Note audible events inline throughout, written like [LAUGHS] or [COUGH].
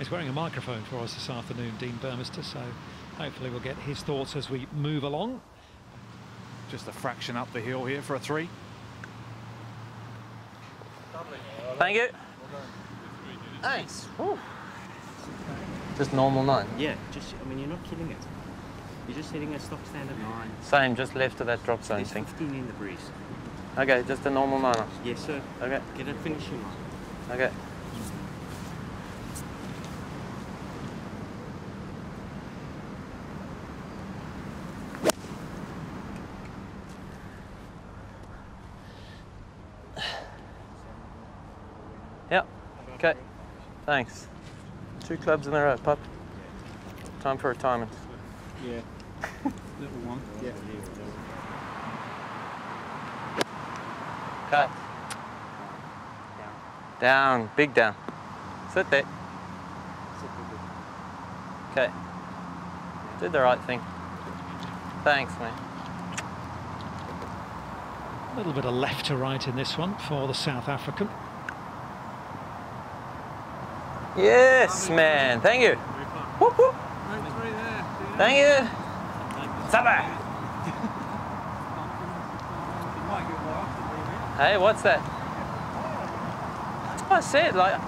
He's wearing a microphone for us this afternoon, Dean Burmester, so hopefully we'll get his thoughts as we move along. Just a fraction up the hill here for a three. Thank you. Thanks. Just normal nine. Yeah, just, I mean, you're not killing it. You're just hitting a stock standard nine. Same, just left of that drop zone There's thing. 15 in the breeze. Okay, just a normal niner. Yes, sir. Okay, Get a finishing line. okay. Yep. Okay. Thanks. Two clubs in a row, pup. Time for retirement. Yeah. [LAUGHS] Little one. Yeah. Cut. Down. Down. Big down. Sit there. Okay. Did the right thing. Thanks, mate. A little bit of left to right in this one for the South African. Yes, man. Thank you. Whoop, whoop. Thank you. Saba. Hey, what's that? I said. Like,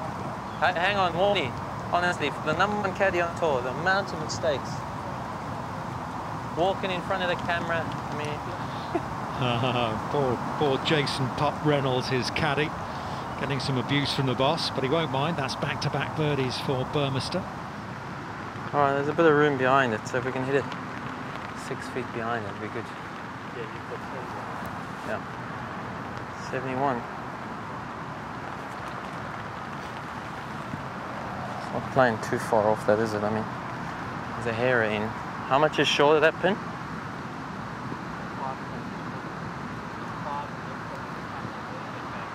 hang on, Warney. Honestly, the number one caddy on tour, the amount of mistakes. Walking in front of the camera. I mean, [LAUGHS] poor, poor Jason Pup Reynolds, his caddy, getting some abuse from the boss, but he won't mind. That's back-to-back birdies for Burmester. all right. There's a bit of room behind it, so if we can hit it six feet behind, it'd be good. Yeah, you've got Yeah. 71. It's not playing too far off that, is it? I mean, there's a hair in. How much is short of that pin?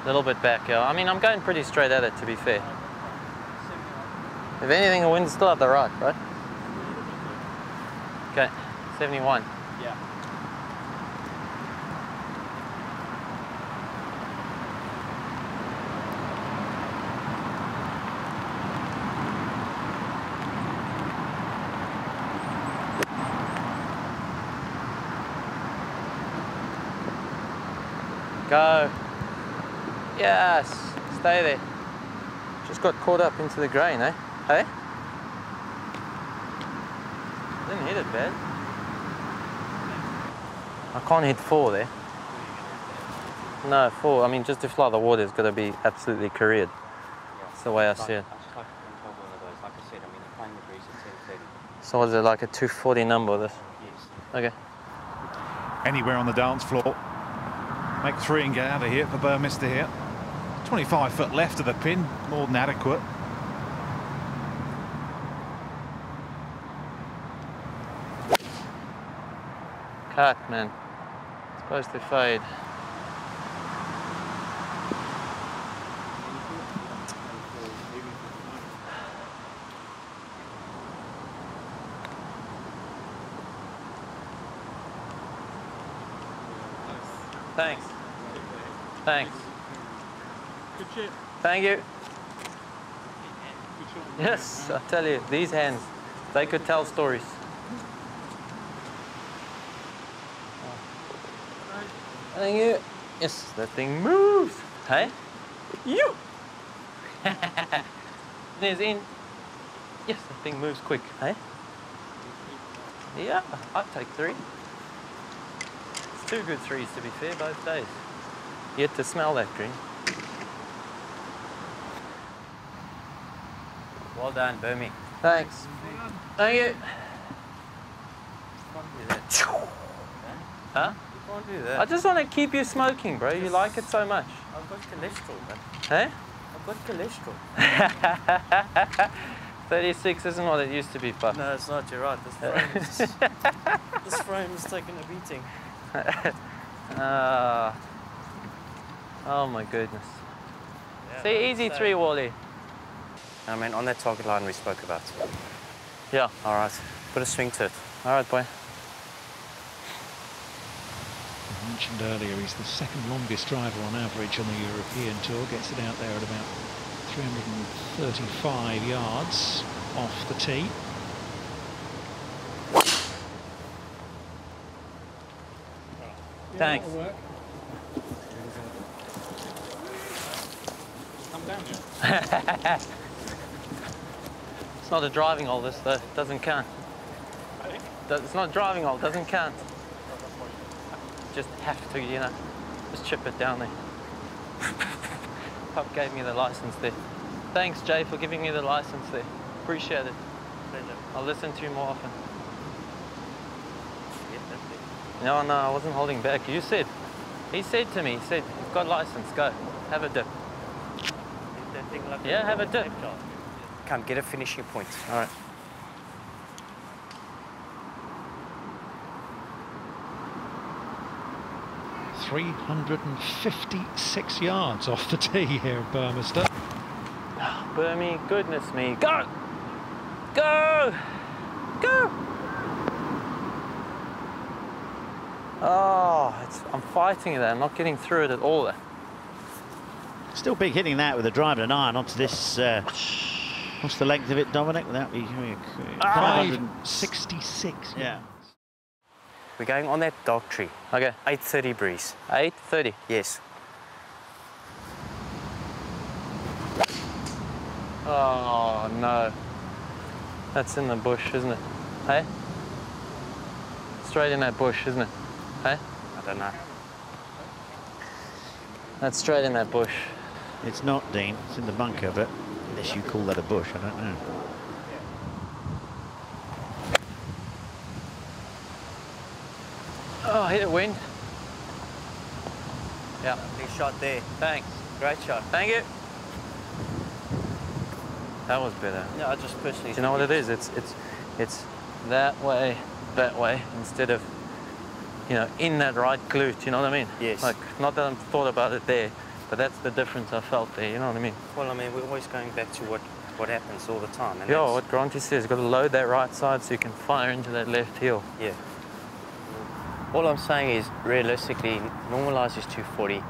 Little bit back. I mean, I'm going pretty straight at it, to be fair. If anything, the wind's still at the right, right? Okay, 71. Yeah. Go. Yes. Stay there. Just got caught up into the grain, eh? Hey? Didn't hit it bad. I can't hit four there. No, four. I mean, just to fly the water is going to be absolutely careered. That's the way I see it. Like I said, I mean, applying the breeze at 1030. So is it like a 240 number, this? Yes. Okay. Anywhere on the dance floor. Make three and get out of here for Burmester here. 25 foot left of the pin, more than adequate. Cut, man. Supposed to fade. Thanks. Thanks. Thank you. Yes, I tell you, these hands, they could tell stories. Thank you. Yes, that thing moves. Hey? You! [LAUGHS] There's in. Yes, that thing moves quick. Hey? Yeah, I'd take three. It's two good threes to be fair, both days. Yet to smell that green. Well done, Burmy. Thanks. Thank you. Can't do that. Huh? You can't do I just want to keep you smoking, bro. You like it so much. I've got cholesterol, man. Hey? I've got cholesterol. [LAUGHS] 36 isn't what it used to be, but No, it's not. You're right. This [LAUGHS] frame is, this frame is taking a beating. [LAUGHS] Ah. oh my goodness. Yeah, See, easy three, Wally. I mean, on that target line we spoke about. Yeah. All right. Put a swing to it. All right, boy. I mentioned earlier, he's the second longest driver on average on the European Tour. Gets it out there at about 335 yards off the tee. Thanks. [LAUGHS] [LAUGHS] It's not a driving hole, this though. it Doesn't count. It's not a driving hole, doesn't count. Just have to, you know, just chip it down there. [LAUGHS] Pop gave me the license there. Thanks, Jay, for giving me the license there. Appreciate it. I'll listen to you more often. No, no, I wasn't holding back. You said, he said to me, he said, you've got license, go, have a dip. Yeah, have a dip. Come, get a finishing point. All right. Three hundred and fifty-six yards off the tee here, Burmester. Burmy, goodness me. Go! Go! Go! Oh, it's, I'm fighting it. I'm not getting through it at all. Still big hitting that with a drive and an iron onto this. Uh, what's the length of it, Dominic? Without me. Five sixty-six. Yeah. We're going on that dog tree. Okay, 8.30 breeze. 8.30. Yes. Oh, no. That's in the bush, isn't it? Hey? Straight in that bush, isn't it? Hey? I don't know. That's straight in that bush. It's not, Dean. It's in the bunker, but unless you call that a bush, I don't know. Oh, hit it, wind. Yeah, Big shot there. thanks. Great shot. Thank you. That was better. Yeah, I just personally. Do you know what it is? It's it's it's that way, that way, instead of you know in that right glute. You know what I mean? Yes. Like not that I've thought about it there, but that's the difference I felt there. You know what I mean? Well, I mean, we're always going back to what what happens all the time. And Yeah. that's- What Granty says, got to load that right side so you can fire into that left heel. Yeah. All I'm saying is, realistically, normalised is 240.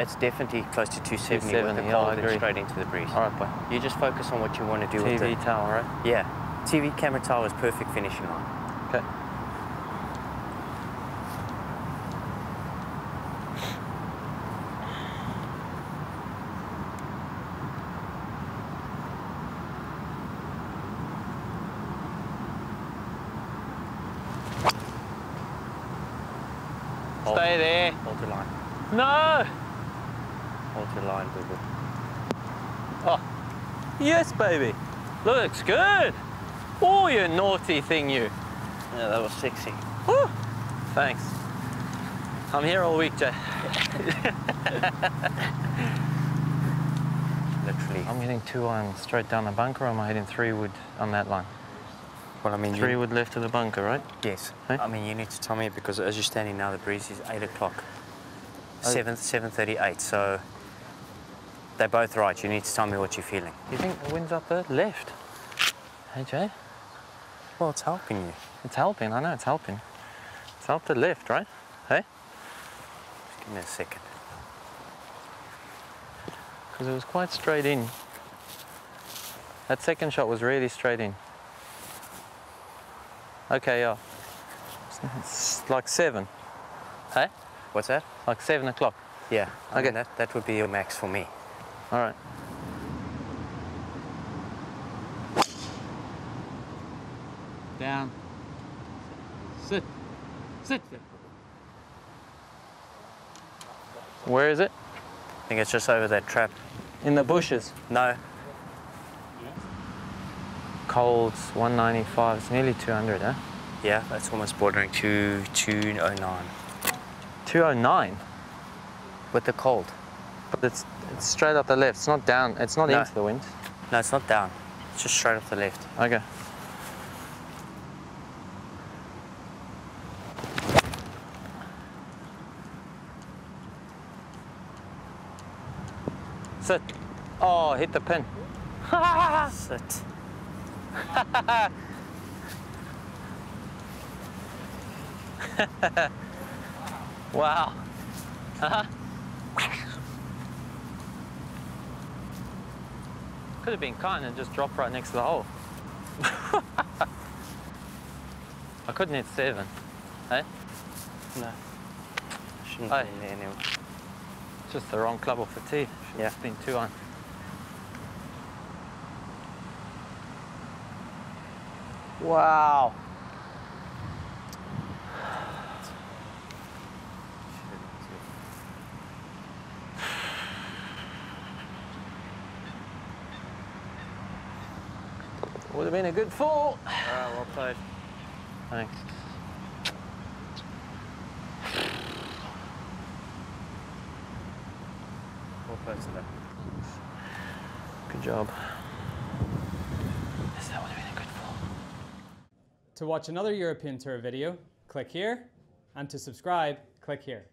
It's definitely close to 270, with 270, the yeah, I cold straight into the breeze. All right, boy. You just focus on what you want to do with TV tower, right? Yeah. TV camera tower is perfect finishing line. Okay. Hold, Stay there. Hold the line. No. Hold your line, boo. Oh, yes, baby. Looks good. Oh, you naughty thing, you. Yeah, that was sexy. Whew. Thanks. I'm here all week, Jay. [LAUGHS] Literally. I'm hitting two iron straight down the bunker, or am I hitting three wood on that line? Well, I mean, Three you, wood left of the bunker, right? yes. Hey? I mean, you need to tell me because as you're standing now, the breeze is eight o'clock. Oh. Seven, seven thirty-eight. So they're both right. You need to tell me what you're feeling. You think the wind's up there? Left. Hey, Jay. Well, it's helping you. It's helping. I know it's helping. It's helped the left, right? Hey? Just give me a second. Because it was quite straight in. That second shot was really straight in. Okay, yeah. It's like seven. Hey? What's that? Like seven o'clock. Yeah. I Okay. mean, that, that would be your max for me. All right. Down. Sit. Sit. Where is it? I think it's just over that trap. In the bushes. No. Colds 195. It's nearly 200, huh? Yeah, that's almost bordering to 209. 209. With the cold. But it's it's straight up the left. It's not down. It's not No. into the wind. No, it's not down. It's just straight up the left. Okay. Sit. Oh, hit the pin. [LAUGHS] Sit. [LAUGHS] Wow. Uh-huh. Could have been kind and just dropped right next to the hole. [LAUGHS] I couldn't hit seven. Hey? No. Shouldn't Aye. be in there anyway. Just the wrong club off the tee. Should Yeah. have been two on. Wow. Would have been a good fall. Alright, well played. Thanks. Well played today. Good job. Yes, that would have been a good fall. To watch another European Tour video, click here, and to subscribe, click here.